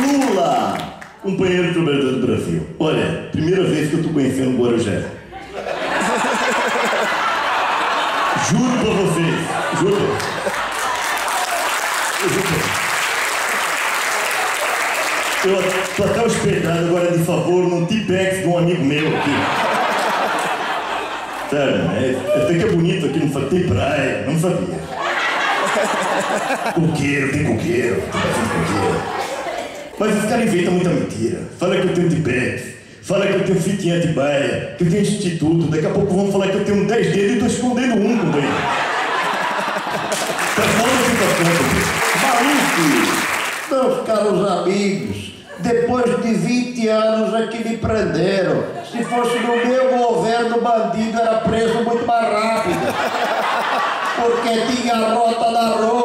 Lula, companheiro trabalhador do Brasil. Olha, primeira vez que eu tô conhecendo o Guarujá. Juro pra vocês, juro. Eu tô até hospedado agora de favor num T-Pex de um amigo meu aqui. Sério, é, até que é bonito aqui, não fa- tem praia, não sabia. Coqueiro, tem coqueiro, tem bastante coqueiro. Mas os caras inventam muita mentira. Fala que eu tenho T-Pex, fala que eu tenho fitinha de baia, que eu tenho instituto, daqui a pouco vão falar que eu tenho 10 dedos e tô escondendo um, companheiro. Tá foda fica conta, Meus caros amigos, depois de 20 anos é que me prenderam. Se fosse no meu governo, o bandido era preso muito mais rápido. Porque tinha rota na rua.